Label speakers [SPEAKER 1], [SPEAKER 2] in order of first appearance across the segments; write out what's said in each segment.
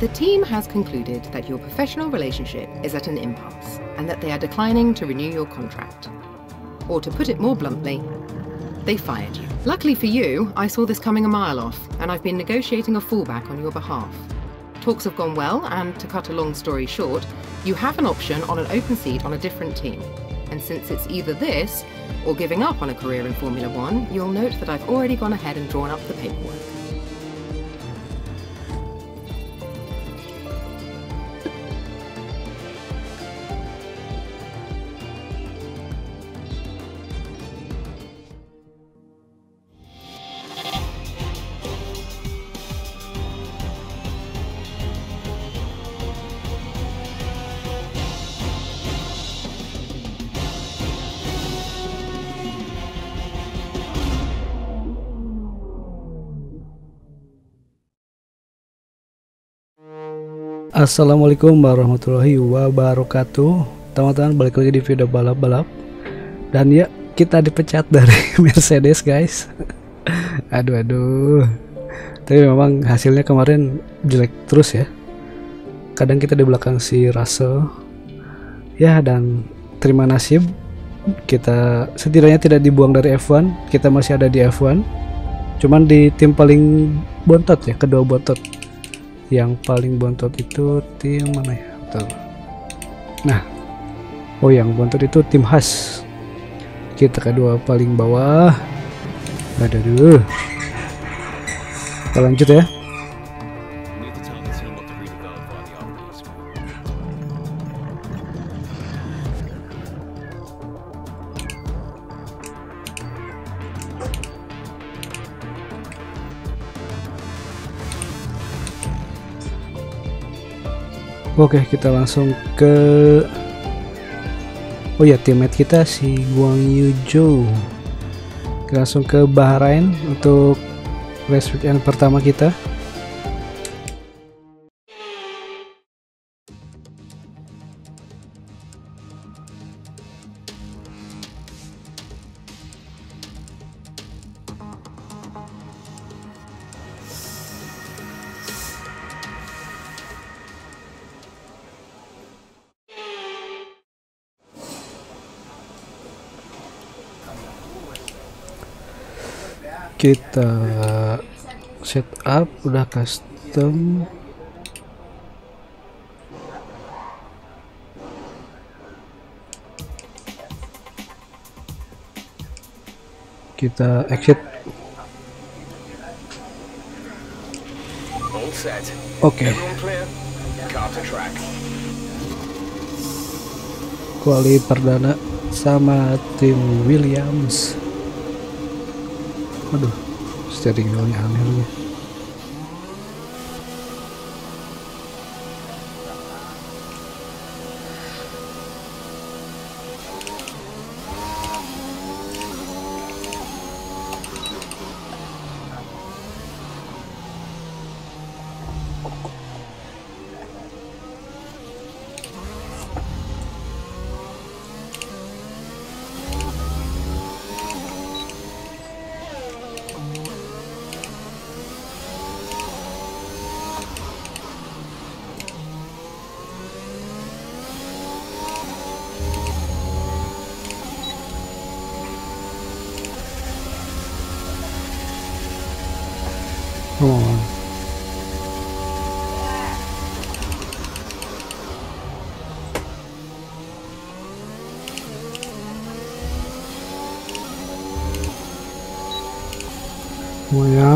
[SPEAKER 1] the
[SPEAKER 2] team has concluded that your professional relationship is at an impasse and that they are declining to renew your contract. Or to put it more bluntly, they fired you. Luckily for you, I saw this coming a mile off, and I've been negotiating a fallback on your behalf. Talks have gone well, and to cut a long story short, you have an option on an open seat on a different team. And since it's either this or giving up on a career in Formula One, you'll note that I've already gone ahead and drawn up the paperwork.
[SPEAKER 3] Assalamualaikum warahmatullahi wabarakatuh. Teman-teman balik lagi di video balap-balap. Dan ya kita dipecat dari Mercedes guys. aduh aduh. Tapi memang hasilnya kemarin jelek terus ya. Kadang kita di belakang si Russell. Ya dan terima nasib kita setidaknya tidak dibuang dari F1. Kita masih ada di F1. Cuman di tim paling bontot ya, kedua bontot yang paling bontot itu tim mana ya? Betul. nah oh yang bontot itu tim khas. Kita kedua paling bawah. Ada dulu kita lanjut ya oke kita langsung ke oh ya teammate kita si Guang Yu Zhou. Kita langsung ke Bahrain untuk race weekend pertama kita kita setup udah custom. Kita exit. Oke.
[SPEAKER 1] Track.
[SPEAKER 3] kuali perdana sama tim Williams aduh steering wheelnya aneh lagi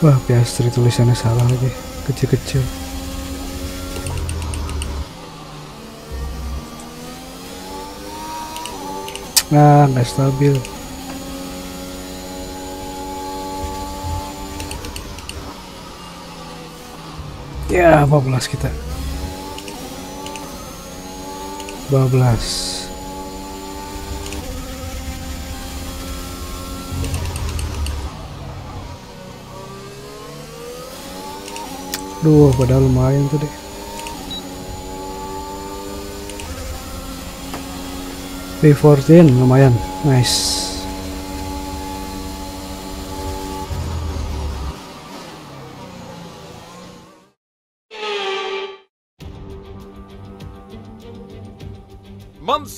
[SPEAKER 3] Wah, Piastri tulisannya salah lagi. Kecil-kecil. Ah, nggak stabil. Ya, 14 kita. 12. Duh, padahal lumayan tuh deh. P14 lumayan, nice.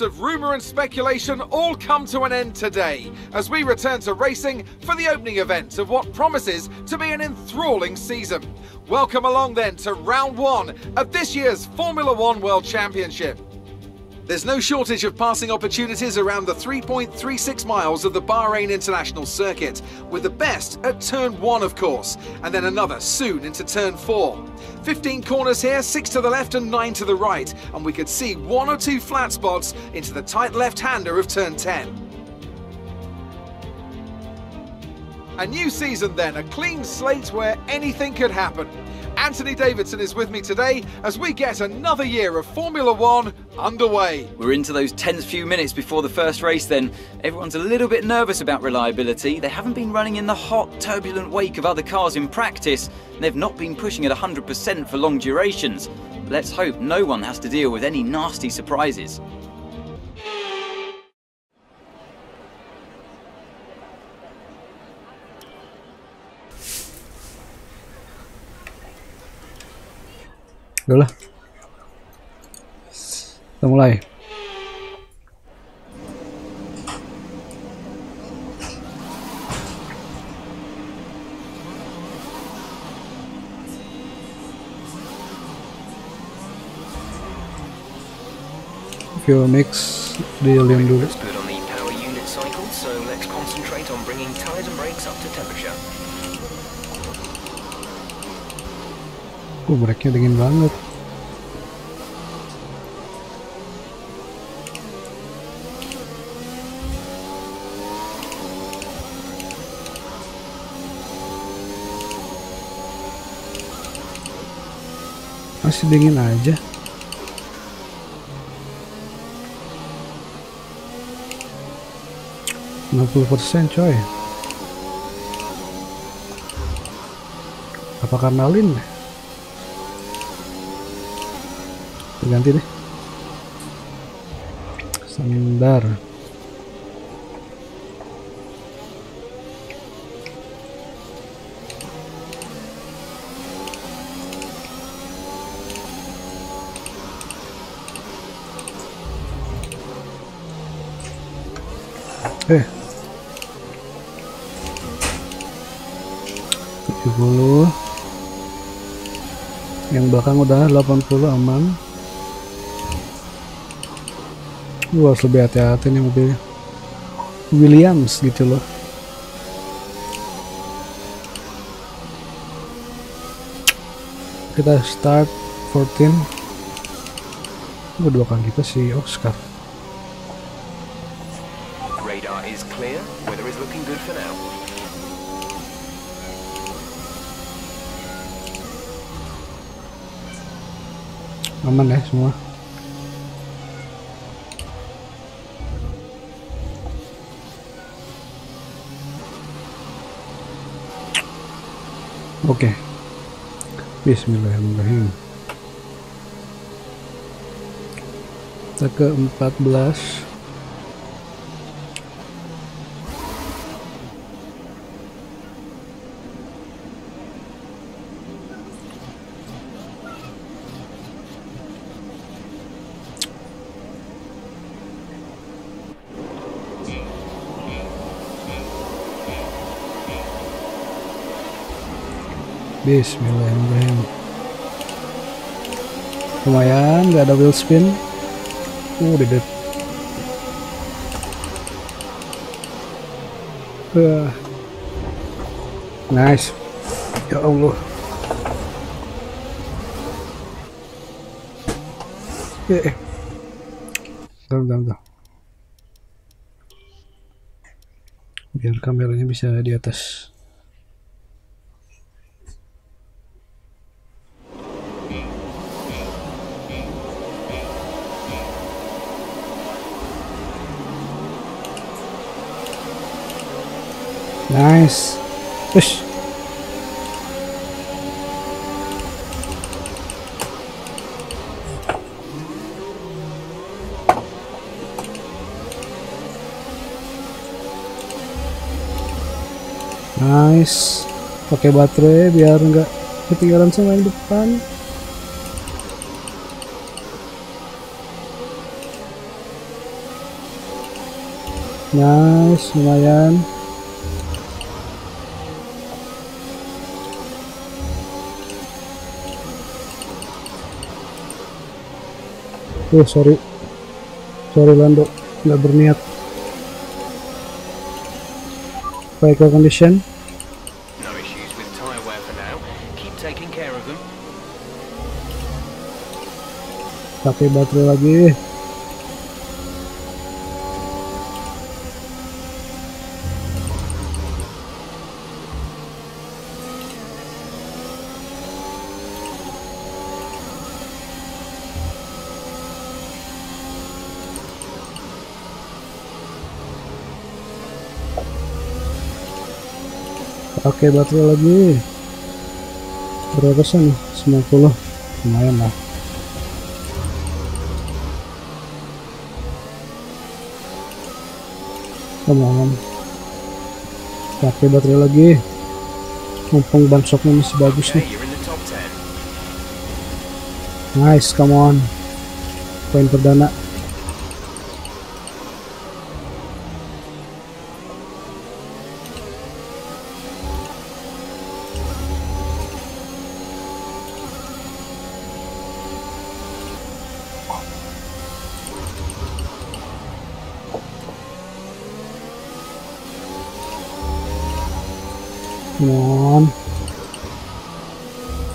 [SPEAKER 4] Of rumour and speculation all come to an end today as we return to racing for the opening event of what promises to be an enthralling season. Welcome along then to round one of this year's Formula One World Championship. There's no shortage of passing opportunities around the 3.36 miles of the Bahrain International Circuit, with the best at turn 1, of course, and then another soon into turn 4. 15 corners here, 6 to the left and 9 to the right, and we could see one or two flat spots into the tight left-hander of turn 10. A new season then, a clean slate where anything could happen. Anthony Davidson is with me today as we get another year of Formula One underway.
[SPEAKER 5] We're into those tense few minutes before the first race then. Everyone's a little bit nervous about reliability. They haven't been running in the hot, turbulent wake of other cars in practice. They've not been pushing at 100% for long durations. Let's hope no one has to deal with any nasty surprises.
[SPEAKER 3] Udah lah. Kita mulai. Fuel mix dialin dulu. Uh, brake-nya dingin banget. Masih dingin aja. Enam puluh persen coy. Apa karena lin? Ganti deh. Standar eh. 70 yang belakang udah 80 aman Lu harus lebih hati-hati nih mobilnya. Williams gitu loh. Kita start 14 dua kali kita si Oscar.
[SPEAKER 1] Radar is clear, weather is looking good for now.
[SPEAKER 3] aman ya semua Oke. Bismillahirrahmanirrahim. Kita ke 14. Bismillahirrahmanirrahim lumayan nggak ada wheel spin uh dedet uh. nice Ya Allah. Eh, eh. Bentar, bentar. Biar kameranya bisa di atas. Nice. Push. Nice. Pakai baterai biar nggak ketinggalan sama yang depan. Nice, lumayan. Oh sorry, sorry Lando, nggak berniat. Vehicle condition,
[SPEAKER 1] No issues with tyre wear for now. Keep taking care of them.
[SPEAKER 3] pakai baterai lagi. Pakai baterai lagi. Berapa nih? 90. Lumayan lah. Come on. Pakai baterai lagi. Mumpung ban shocknya masih bagus nih.
[SPEAKER 1] you're in the top 10.
[SPEAKER 3] Nice, come on. Poin perdana.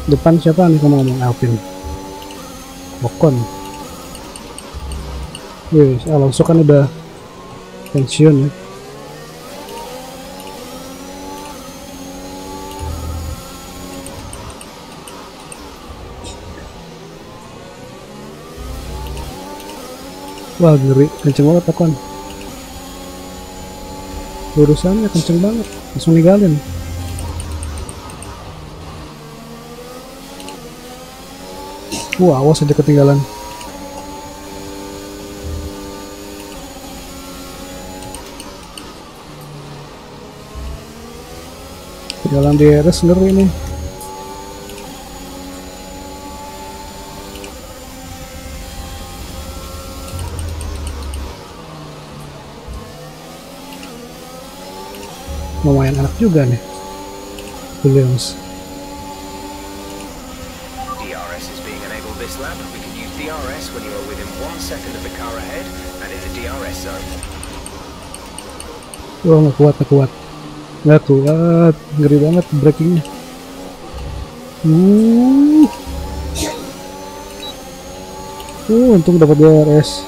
[SPEAKER 3] Depan siapa nih kamu ngomong Alvin? Ocon. Wih, Alonso kan udah pensiun ya. Wah, ngeri. Kenceng banget Ocon. Lurusannya kenceng banget. Langsung ninggalin. Wah, awas aja ketinggalan. Jalan di RS ngeri nih. Lumayan enak juga nih. Williams.
[SPEAKER 1] When you are within one second of the car ahead and in the DRS zone.
[SPEAKER 3] Wah nggak kuat nggak kuat. Nggak kuat. Ngeri banget breakingnya uh. uh untung dapat DRS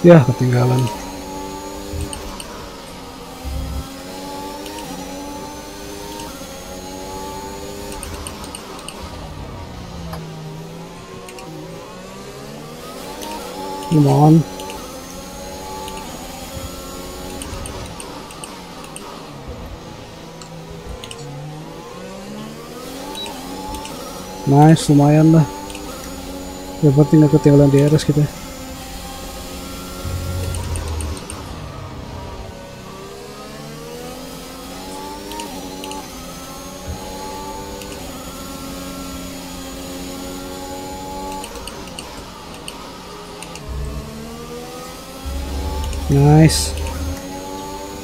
[SPEAKER 3] ya ketinggalan Come on. Nice, lumayan lah. Yang penting nggak ketinggalan di RS kita. Nice.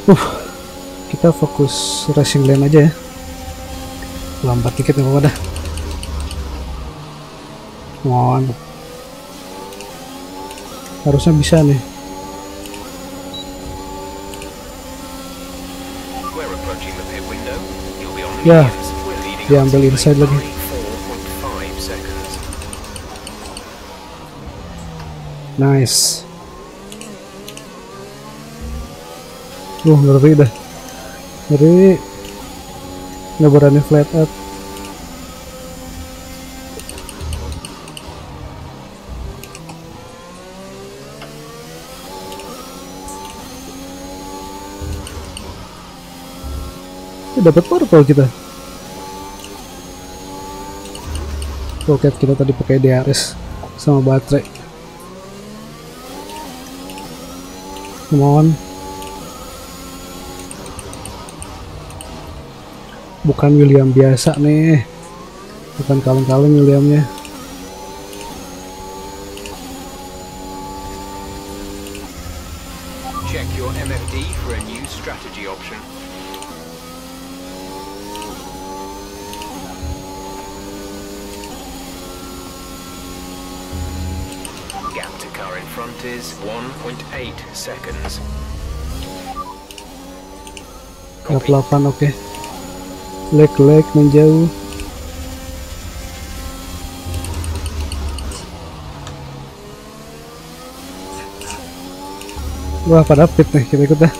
[SPEAKER 3] Uh, kita fokus racing lane aja ya. Lambat dikit nggak apa-apa dah. Come on. Harusnya bisa nih.
[SPEAKER 1] We're approaching the pit window. You'll be on the
[SPEAKER 3] Yeah.
[SPEAKER 1] mediums. We're leading
[SPEAKER 3] Yeah,
[SPEAKER 1] up
[SPEAKER 3] I'm
[SPEAKER 1] to
[SPEAKER 3] really
[SPEAKER 1] you
[SPEAKER 3] inside
[SPEAKER 1] by
[SPEAKER 3] lagi.
[SPEAKER 1] 4.5
[SPEAKER 3] Wah, ngeri dah. Ngeri. Nggak berani flat out. Eh, dapat purple kita. Roket kita tadi pakai DRS sama baterai. Come on. Bukan William biasa nih. Bukan kaleng-kaleng Williamnya.
[SPEAKER 1] Check your MFD for a new strategy option. Gap to car in front is 1.8 seconds.
[SPEAKER 3] Gap
[SPEAKER 1] Copy.
[SPEAKER 3] 8 oke. Leg-leg menjauh. Wah pada pit nih kita ikut dah.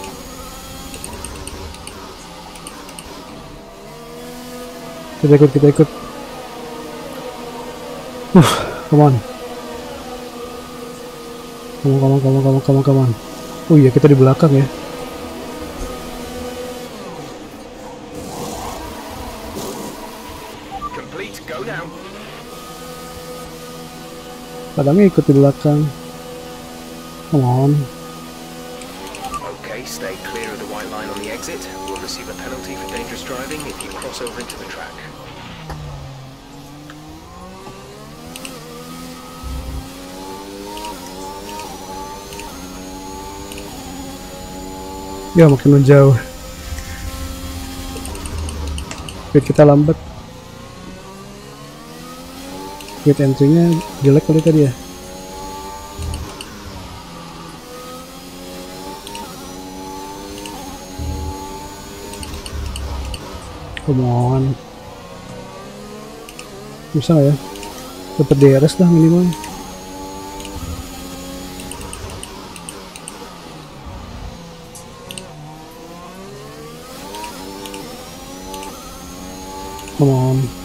[SPEAKER 3] Kita ikut kita ikut. Uh. Come on, come on, come on, come on, come on, come on. Oh iya kita di belakang ya. Padahal ikut di belakang. Come on.
[SPEAKER 1] Okay, stay clear of the white line on the exit. We'll receive a penalty for dangerous driving if you cross over into the track.
[SPEAKER 3] Ya makin menjauh. Speed kita lambat. Speed entry-nya jelek kali tadi ya. Come on. Bisa ya? Dapat DRS lah minimal. Come on.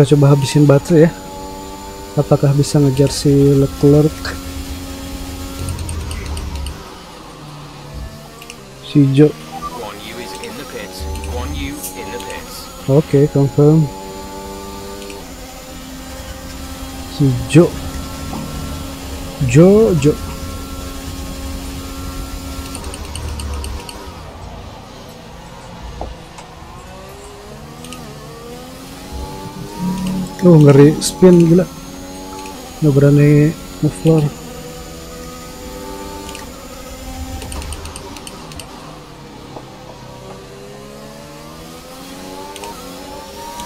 [SPEAKER 3] Kita coba habisin baterai ya. Apakah bisa ngejar si Leclerc? Si Jo. Oke, confirm. Si Jo. Jo, Jo. Oh, ngeri spin gila. Nggak berani move floor.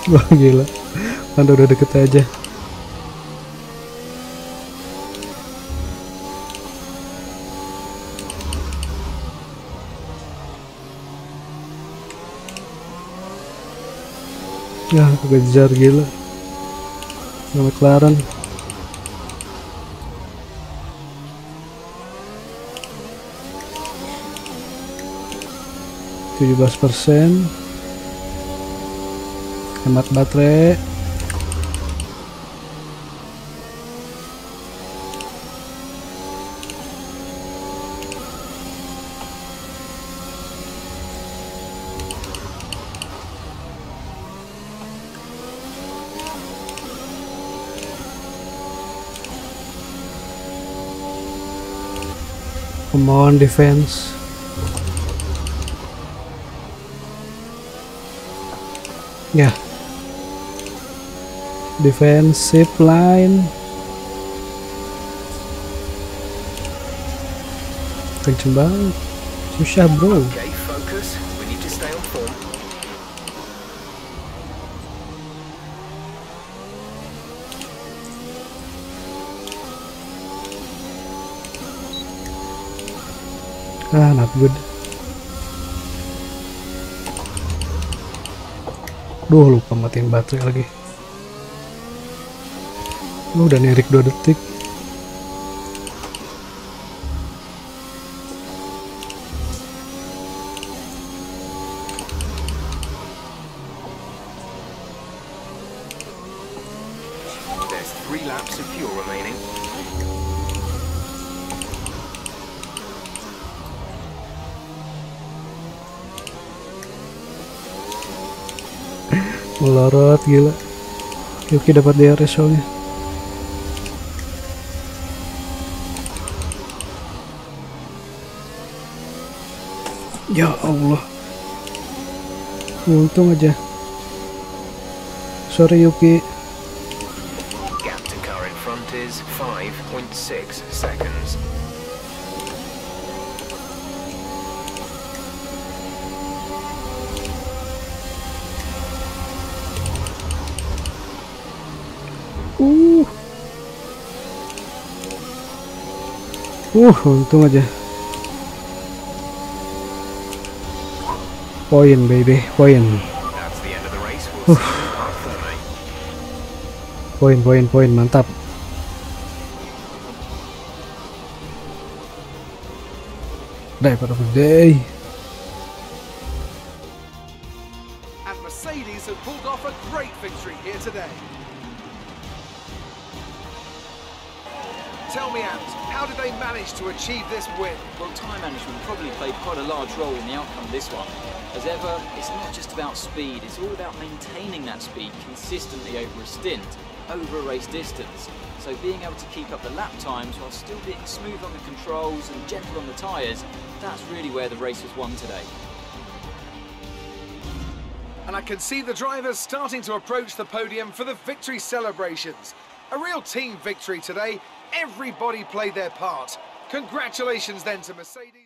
[SPEAKER 3] Wah gila Anda udah deket aja Ya kejar gila Sama McLaren tujuh belas persen. Hemat baterai Come on defense. Ya. Defensive line. Kenceng banget susah bro.
[SPEAKER 1] Okay,
[SPEAKER 3] ah not good. Duh lupa matiin baterai lagi. Lu udah nerik 2 detik gila. Yuki dapat DRS soalnya. Ya Allah. Untung aja. Sorry Yuki.
[SPEAKER 1] Gap to in front is 5.6 seconds.
[SPEAKER 3] Uh untung aja. Poin baby poin.
[SPEAKER 1] Main.
[SPEAKER 3] poin poin poin mantap. Driver of the day
[SPEAKER 4] And Mercedes have pulled off a great victory here today. Tell me, Ant, how did they manage to achieve this win?
[SPEAKER 5] Well, time management probably played quite a large role in the outcome of this one. As ever, it's not just about speed, it's all about maintaining that speed consistently over a stint, over a race distance. So being able to keep up the lap times while still being smooth on the controls and gentle on the tyres, that's really where the race was won today.
[SPEAKER 4] And I can see the drivers starting to approach the podium for the victory celebrations. A real team victory today. Everybody played their part. Congratulations then to Mercedes.